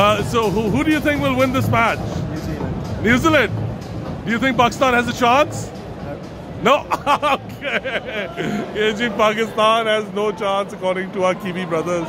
Uh, so who, who do you think will win this match? New Zealand. New Zealand. Do you think Pakistan has a chance? No. okay. KG Pakistan has no chance according to our Kiwi brothers.